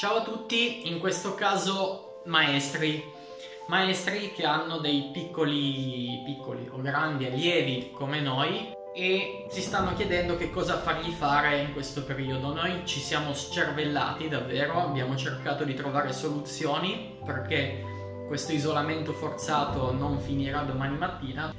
Ciao a tutti, in questo caso maestri, maestri che hanno dei piccoli, piccoli o grandi allievi come noi e si stanno chiedendo che cosa fargli fare in questo periodo. Noi ci siamo scervellati davvero, abbiamo cercato di trovare soluzioni perché questo isolamento forzato non finirà domani mattina.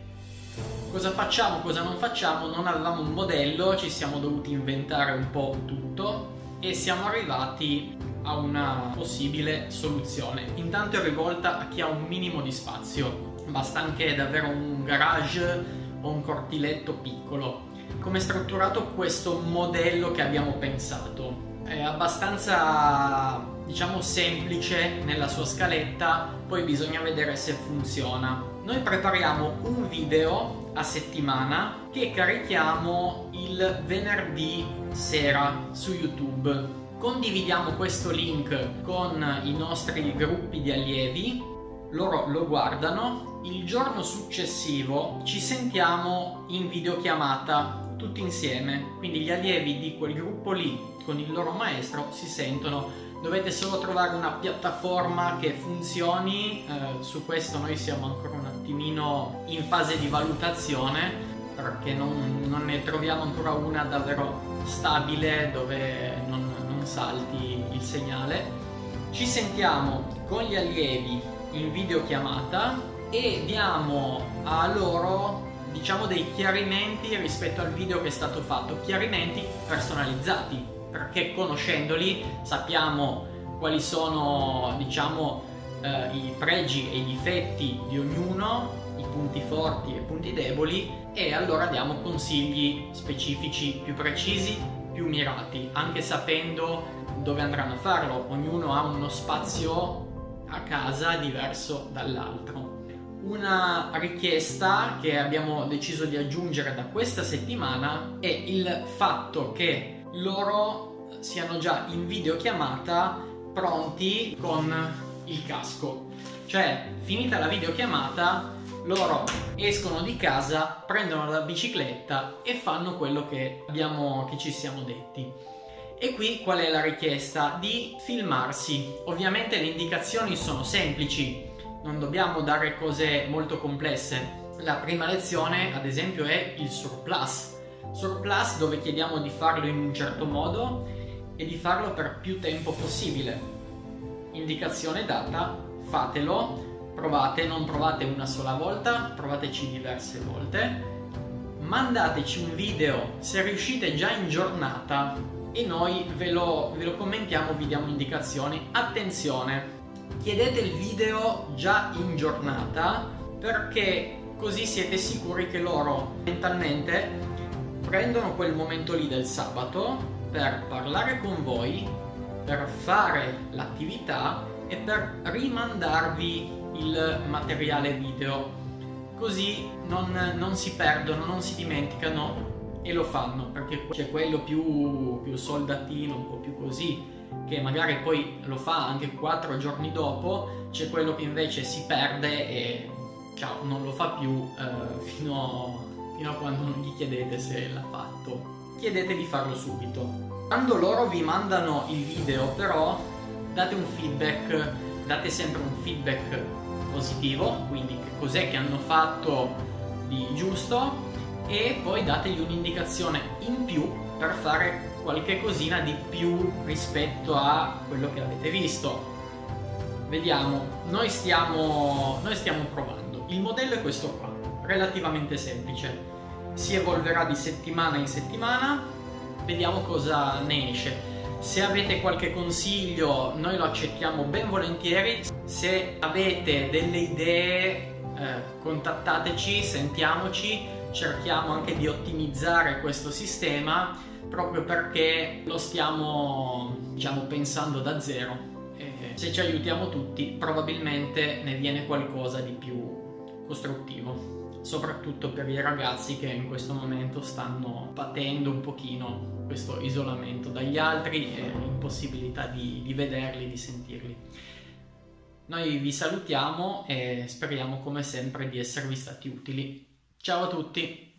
Cosa facciamo, cosa non facciamo? Non avevamo un modello, ci siamo dovuti inventare un po' tutto e siamo arrivati a una possibile soluzione. Intanto è rivolta a chi ha un minimo di spazio, basta anche davvero un garage o un cortiletto piccolo. Come è strutturato questo modello che abbiamo pensato? È abbastanza, diciamo, semplice nella sua scaletta, poi bisogna vedere se funziona. Noi prepariamo un video a settimana che carichiamo il venerdì sera su YouTube. Condividiamo questo link con i nostri gruppi di allievi, loro lo guardano, il giorno successivo ci sentiamo in videochiamata tutti insieme, quindi gli allievi di quel gruppo lì con il loro maestro si sentono, dovete solo trovare una piattaforma che funzioni, eh, su questo noi siamo ancora attimino in fase di valutazione perché non, non ne troviamo ancora una davvero stabile dove non non salti il segnale. Ci sentiamo con gli allievi in videochiamata e diamo a loro diciamo dei chiarimenti rispetto al video che è stato fatto, chiarimenti personalizzati, perché conoscendoli sappiamo quali sono diciamo eh, i pregi e i difetti di ognuno, i punti forti e i punti deboli e allora diamo consigli specifici più precisi più mirati, anche sapendo dove andranno a farlo. Ognuno ha uno spazio a casa diverso dall'altro. Una richiesta che abbiamo deciso di aggiungere da questa settimana è il fatto che loro siano già in videochiamata pronti con il casco. Cioè, finita la videochiamata, loro escono di casa, prendono la bicicletta e fanno quello che, abbiamo, che ci siamo detti. E qui qual è la richiesta? Di filmarsi. Ovviamente le indicazioni sono semplici, non dobbiamo dare cose molto complesse. La prima lezione, ad esempio, è il surplus. Surplus dove chiediamo di farlo in un certo modo e di farlo per più tempo possibile. Indicazione data, fatelo provate, non provate una sola volta, provateci diverse volte. Mandateci un video se riuscite già in giornata e noi ve lo, ve lo commentiamo, vi diamo indicazioni. Attenzione, chiedete il video già in giornata perché così siete sicuri che loro mentalmente prendono quel momento lì del sabato per parlare con voi, per fare l'attività e per rimandarvi il materiale video così non, non, si perdono, non si dimenticano e lo fanno perché c'è quello più, più soldatino, un po' più così che magari poi lo fa anche quattro giorni dopo, c'è quello che invece si perde e ciao, non lo fa più eh, fino, fino a quando non gli chiedete se l'ha fatto. Chiedete di farlo subito. Quando loro vi mandano il video però date un feedback, date sempre un feedback positivo, quindi che cos'è che hanno fatto di giusto e poi dategli un'indicazione in più per fare qualche cosina di più rispetto a quello che avete visto. Vediamo, noi stiamo, noi stiamo provando. Il modello è questo qua, relativamente semplice. Si evolverà di settimana in settimana, vediamo cosa ne esce. Se avete qualche consiglio, noi lo accettiamo ben volentieri. Se avete delle idee, eh, contattateci, sentiamoci, cerchiamo anche di ottimizzare questo sistema proprio perché lo stiamo diciamo, pensando da zero. Se ci aiutiamo tutti, probabilmente ne viene qualcosa di più costruttivo soprattutto per i ragazzi che in questo momento stanno patendo un pochino questo isolamento dagli altri e impossibilità di, di vederli, di sentirli. Noi vi salutiamo e speriamo come sempre di esservi stati utili. Ciao a tutti!